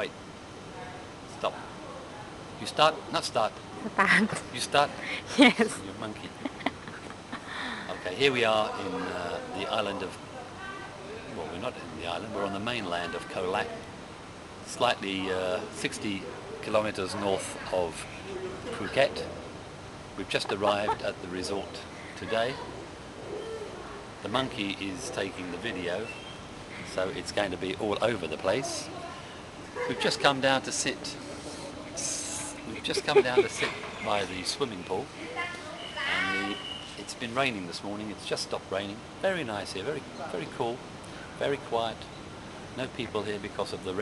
Wait. Stop. You start, not start. Start. You start? Yes. You're a monkey. okay, here we are in uh, the island of, well, we're not in the island, we're on the mainland of Khao Lak, slightly uh, 60 kilometers north of Phuket. We've just arrived at the resort today. The monkey is taking the video, so it's going to be all over the place. We've just come down to sit. We've just come down to sit by the swimming pool, and the, it's been raining this morning. It's just stopped raining. Very nice here. Very, very cool. Very quiet. No people here because of the.